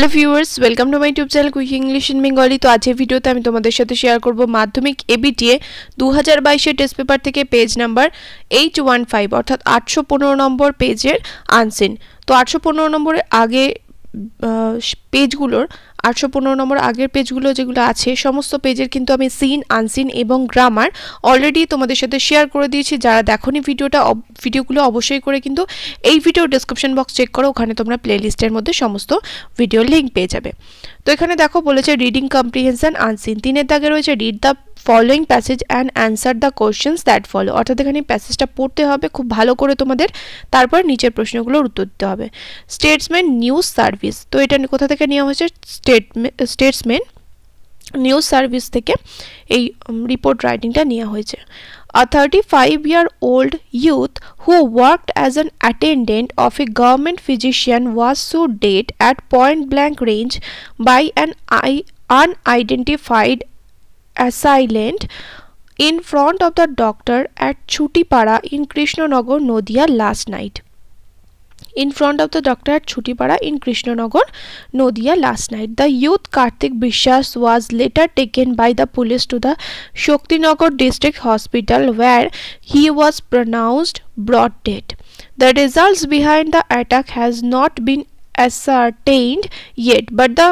Hello viewers welcome to my YouTube channel quick English in Bengali তো আজকের ভিডিওতে আমি তোমাদের সাথে শেয়ার করব মাধ্যমিক এবিটিএ দু হাজার বাইশের টেস্ট পেপার থেকে page number eight one five অর্থাৎ আটশো পনেরো নম্বর পেজের আনসিন তো আটশো পনেরো নম্বরের আগে পেজগুলোর আটশো পনেরো নম্বর আগের পেজগুলো যেগুলো আছে, সমস্ত পেজের কিন্তু আমি সিন আনসিন এবং গ্রামার অলরেডি তোমাদের সাথে শেয়ার করে দিয়েছি। যারা দেখনি ভিডিওটা ভিডিওগুলো অবশ্যই করে কিন্তু এই ভিডিও ডিসক্রিপশন বক্স চেক করো, ওখানে তোমরা প্লেলিস্টের মধ্যে সমস্ত ভিডিও লিঙ্ক পেয়ে যাবে। তো এখানে দেখো বলেছে রিডিং কম্প্রিহেনশন আনসিন তিনের দাগে রয়েছে read the following passage and answer the questions that follow অর্থাৎ এখানে প্যাসেজটা পড়তে হবে, খুব ভালো করে তোমাদের তারপর নিচের প্রশ্নগুলোর উত্তর দিতে হবে। স্টেটসম্যান নিউজ সার্ভিস তো এটা কোথা থেকে নেওয়া হয়েছে? স্টেটমেন্ট স্টেটসম্যান নিউজ সার্ভিস থেকে এই রিপোর্ট রাইটিংটা নেওয়া হয়েছে। A 35 year old youth who worked as an attendant of a government physician was so dead at point blank range by an unidentified assailant in front of the doctor at Chutipara in Krishnanagar, Nodia last night. in front of the doctor at Chutipara in Krishnanagar, Nodia last night. The youth Kartik Bishas was later taken by the police to the Shaktinagar district hospital where he was pronounced brought dead. The results behind the attack has not been ascertained yet but the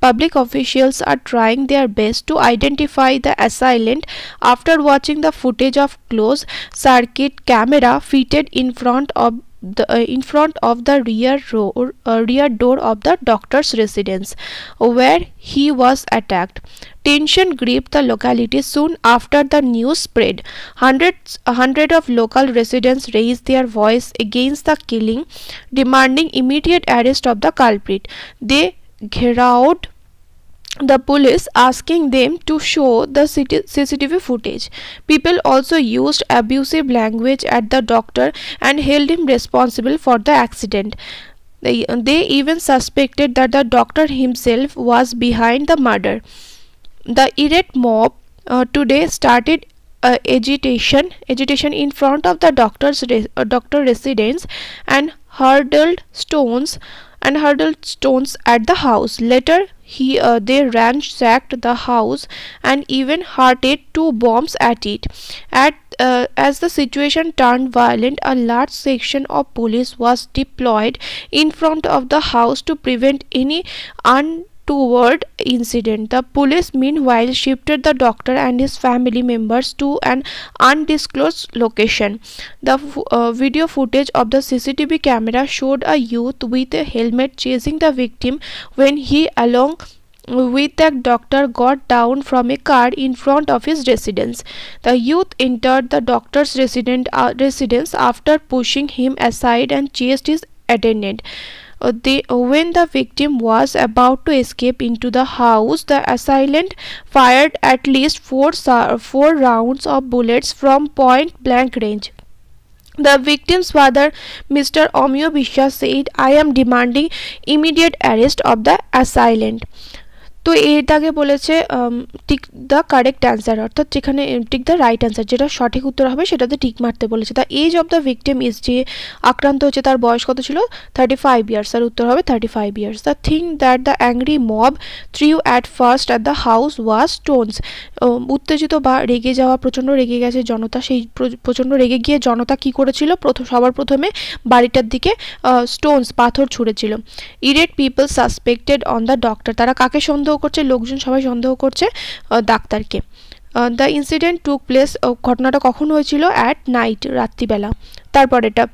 public officials are trying their best to identify the assailant after watching the footage of closed circuit camera fitted in front of the, uh, in front of the rear, row, uh, rear door of the doctor's residence where he was attacked. Tension gripped the locality soon after the news spread. Hundreds, hundred of local residents raised their voice against the killing, demanding immediate arrest of the culprit. They out the police asking them to show the CCTV footage. People also used abusive language at the doctor and held him responsible for the accident. They, they even suspected that the doctor himself was behind the murder. The irate mob uh, today started uh, agitation agitation in front of the doctor's uh, doctor residence and hurled stones and hurled stones at the house. Later, he uh, they ransacked the house and even hurled two bombs at it. At uh, as the situation turned violent, a large section of police was deployed in front of the house to prevent any un toward incident. The police meanwhile shifted the doctor and his family members to an undisclosed location. The uh, video footage of the CCTV camera showed a youth with a helmet chasing the victim when he along with the doctor got down from a car in front of his residence. The youth entered the doctor's resident, uh, residence after pushing him aside and chased his attendant. Uh, uh, when the victim was about to escape into the house, the assailant fired at least four, four rounds of bullets from point blank range. The victim's father, Mr. Omyo Bisha, said, I am demanding immediate arrest of the assailant. তো দাগে বলেছে tick the correct answer অর্থাৎ যেখানে tick the right answer যেটা সঠিক উত্তর হবে সেটাতে টিক মারতে বলেছে। The age of the victim is যে আক্রান্ত হচ্ছে তার বয়স কত ছিল? থার্টি ফাইভ ইয়ার্স তার উত্তর হবে thirty five years the thing that the angry mob threw at first at the house was stones উত্তেজিত বা রেগে যাওয়া, প্রচণ্ড রেগে গেছে জনতা, সেই প্রচণ্ড রেগে গিয়ে জনতা কি করেছিল? প্রথম সবার প্রথমে বাড়িটার দিকে স্টোনস পাথর ছুঁড়েছিল। Irate people suspected on the doctor তারা কাকে সন্দেহ করছে, লোকজন সবাই সন্দেহ করছে ডাক্তারকে। দ্য ইনসিডেন্ট টুক প্লেস ঘটনাটা কখন হয়েছিল? অ্যাট নাইট রাত্রিবেলা। তারপর এটা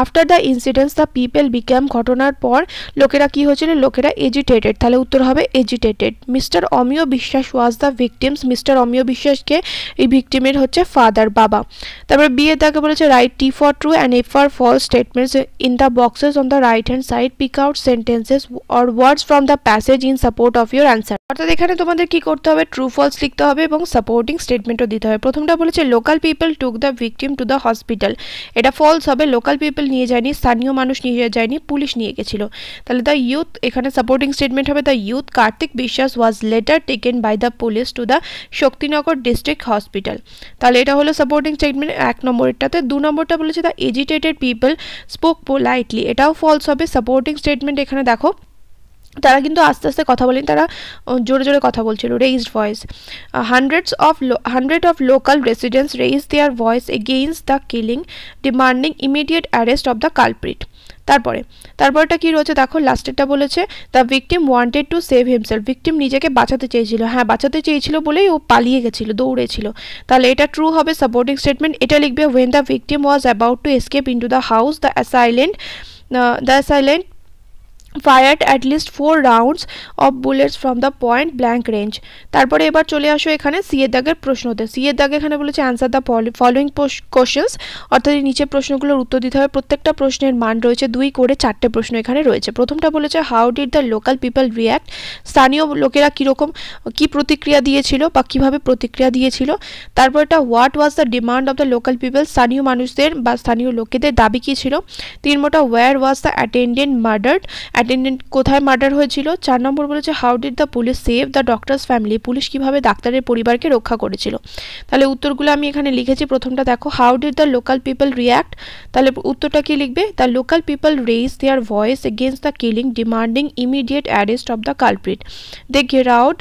after the incidents the people became ঘটনার পর লোকেরা কি হয়েছিল? লোকেরা এজিটেটেড তাহলে উত্তর হবে agitated mister Amiya Biswas was the victims mister Amiya বিশ্বাসকে এই ভিকটিমের হচ্ছে ফাদার বাবা। তারপরে বিয়ে তাকে বলেছে write T for true and F for false statements in the boxes on the right hand side pick out sentences or words from the passage in support of your answer অর্থাৎ এখানে তোমাদের কি করতে হবে? ট্রু ফলস লিখতে হবে এবং supporting স্টেটমেন্টও দিতে হবে। প্রথমটা বলেছে local people took the victim to the hospital এটা ফলস হবে। লোকাল পিপল পিপল নিয়ে যায়নি, স্থানীয় মানুষ নিয়ে যায়নি, পুলিশ নিয়ে গেছিল। তাহলে দ্য ইউথ এখানে সাপোর্টিং স্টেটমেন্ট হবে the youth Kartik Biswas was later taken by the police to the Shaktinagar district hospital তাহলে এটা হলো সাপোর্টিং স্টেটমেন্ট এক নম্বরটাতে। দু নম্বরটা বলেছে the agitated people spoke politely এটাও ফলস হবে। সাপোর্টিং স্টেটমেন্ট এখানে দেখো। তারা কিন্তু আস্তে আস্তে কথা বলেন, তারা জোরে জোরে কথা বলছিল raised voice hundreds of hundred of local residents raise their voice against the killing demanding immediate arrest of the culprit তারপরে, তারপরটা কি রয়েছে? দেখো লাস্টেরটা বলেছে the victim wanted to save himself victim নিজেকে বাঁচাতে চেয়েছিল। হ্যাঁ বাঁচাতে চেয়েছিল বলেই ও পালিয়ে গেছিল, দৌড়েছিল। তাহলে এটা ট্রু হবে? সাপোর্টিং স্টেটমেন্ট এটা লিখবে when the victim was about to escape into the house the assailant the assailant fired at least four rounds of bullets from the point blank range তারপরে এবার চলে আসো এখানে সিএর দাগের প্রশ্নতে। সিএর দাগে এখানে বলেছে অ্যান্সার দ্য ফলোয়িং কোশ্চেন্স অর্থাৎ এই নিচে প্রশ্নগুলোর উত্তর দিতে হবে। প্রত্যেকটা প্রশ্নের মান রয়েছে দুই করে চারটে প্রশ্ন এখানে রয়েছে। প্রথমটা বলেছে how did the local people react স্থানীয় লোকেরা কীরকম, কী প্রতিক্রিয়া দিয়েছিল বা কীভাবে প্রতিক্রিয়া দিয়েছিল? তারপরটা what was the demand of the local people স্থানীয় মানুষদের বা স্থানীয় লোকেদের দাবি কী ছিল? তিন মোটা where was the attendant murdered attendant কোথায় মার্ডার হয়েছিল? চার নম্বর বলেছে how did the police save the doctor's family police কীভাবে ডাক্তারের পরিবারকে রক্ষা করেছিল? তাহলে উত্তরগুলো আমি এখানে লিখেছি। প্রথমটা দেখো how did the local people react তাহলে উত্তরটা কী লিখবে? The local people raise their voice against the killing demanding immediate arrest of the culprit they get out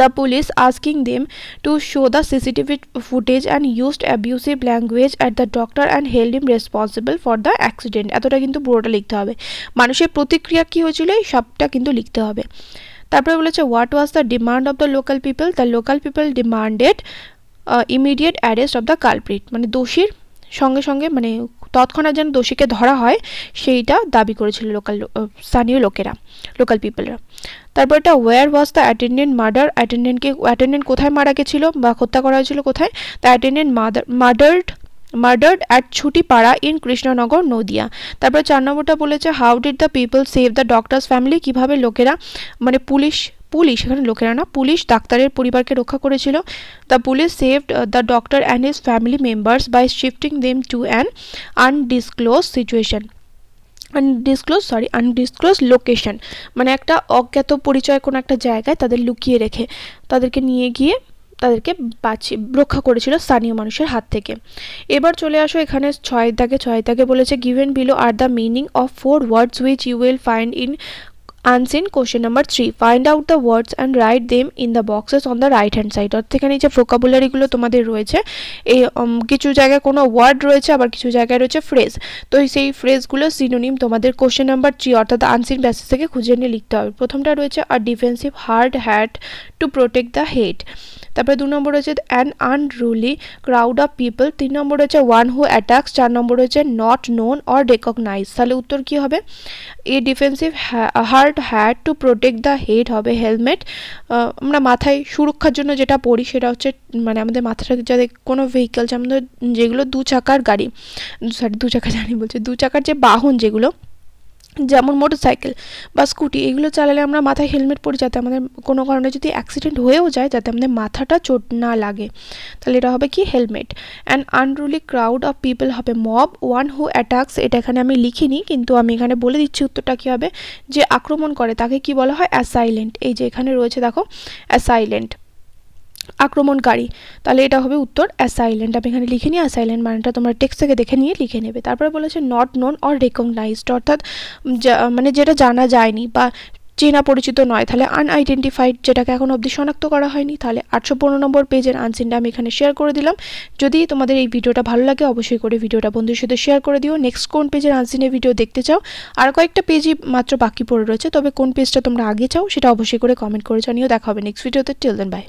the police asking them to show the CCTV footage and used abusive language at the doctor and held him responsible for the accident এতটা কিন্তু পুরোটা লিখতে হবে। মানুষের প্রতিক্রিয়া কী হয়েছিল সবটা কিন্তু লিখতে হবে। তারপরে বলেছে what was the demand of the local people the local people demanded immediate arrest of the culprit মানে দোষীর সঙ্গে সঙ্গে মানে তৎক্ষণাৎ যেন দোষীকে ধরা হয়, সেইটা দাবি করেছিল লোকাল স্থানীয় লোকেরা লোকাল পিপলরা তারপর এটা where was the attendant murder অ্যাটেন্ডেন্টকে attendant কোথায় মারা গেছিল বা হত্যা করা হয়েছিল কোথায়? The attendant mother murdered murdered at Chhutipara in Krishnanagar Nadia তারপর চার নম্বরটা বলেছে how did the people save the doctor's family কীভাবে লোকেরা মানে পুলিশ পুলিশ, এখানে লোকেরা না, পুলিশ ডাক্তারের পরিবারকে রক্ষা করেছিল। The police saved the doctor and his family members by shifting them to an undisclosed situation undisclosed sorry undisclosed location মানে একটা অজ্ঞাত পরিচয় কোনো একটা জায়গায় তাদের লুকিয়ে রেখে তাদেরকে নিয়ে গিয়ে তাদেরকে বাঁচিয়ে, রক্ষা করেছিল স্থানীয় মানুষের হাত থেকে। এবার চলে আসো এখানে ছয় দাগে ছয় দাগে বলেছে given below are the meaning of four words which you will find in unseen question number three find out the words and write them in the boxes on the right hand side অর্থাৎ এখানে যে ভোকাবুলারিগুলো তোমাদের রয়েছে। এই কিছু জায়গায় কোনো word রয়েছে, আবার কিছু জায়গায় রয়েছে ফ্রেজ তো সেই ফ্রেজগুলো সিনোনিম তোমাদের কোশ্চেন নাম্বার থ্রি অর্থাৎ আনসিন ব্যাসেস থেকে খুঁজে নিয়ে লিখতে হবে। প্রথমটা রয়েছে আর defensive hard hat to protect the head তারপরে দু নম্বর হচ্ছে an unruly crowd of people তিন নম্বর হচ্ছে ওয়ান হু অ্যাটাক্স চার নম্বর রয়েছে নট নোন অর রেকগনাইজ তাহলে উত্তর কী হবে? A defensive hard hat to protect the head হবে হেলমেট আমরা মাথায় সুরক্ষার জন্য যেটা পড়ি সেটা হচ্ছে মানে আমাদের মাথাটা যাতে কোনো ভেহিকেলস আমাদের যেগুলো দু চাকার গাড়ি সরি দু চাকা জানি বলছে, দু চাকার যে বাহন যেগুলো যেমন মোটর সাইকেল বা স্কুটি, এগুলো চালালে আমরা মাথায় হেলমেট পরি যাতে আমাদের কোনো কারণে যদি অ্যাক্সিডেন্ট হয়েও যায়, যাতে আমাদের মাথাটা চোট না লাগে। তাহলে এটা হবে কি? Helmet. And unruly crowd of people হবে মব ওয়ান হু অ্যাটাক্স এটা এখানে আমি লিখিনি, কিন্তু আমি এখানে বলে দিচ্ছি উত্তরটা কী হবে যে আক্রমণ করে, তাকে কি বলা হয়? অ্যাসাইলেন্ট এই যে এখানে রয়েছে, দেখো অ্যাসাইলেন্ট আক্রমণকারী। তাহলে এটা হবে উত্তর অ্যাসাইলেন্ট। আমি এখানে লিখে নিই, অ্যাসাইলেন্ট মানেটা তোমরা টেক্সট থেকে দেখে নিয়ে লিখে নেবে। তারপরে বলেছে নট নোন অর রেকগনাইজড অর্থাৎ মানে যেটা জানা যায়নি বা চেনা পরিচিত নয়। তাহলে আনআইডেন্টিফাইড যেটাকে এখন অবধি শনাক্ত করা হয়নি, তাহলে আটশো পনেরো নম্বর পেজের আনসিনটা আমি এখানে শেয়ার করে দিলাম। যদি তোমাদের এই ভিডিওটা ভালো লাগে, অবশ্যই করে ভিডিওটা বন্ধুর সাথে শেয়ার করে দিও। নেক্সট কোন পেজের আনসিনের ভিডিও দেখতে চাও? আর কয়েকটা পেজই মাত্র বাকি পড়ে রয়েছে, তবে কোন পেজটা তোমরা আগে চাও, সেটা অবশ্যই করে কমেন্ট করে জানিও। দেখা হবে নেক্সট ভিডিওতে টিল দেন বাই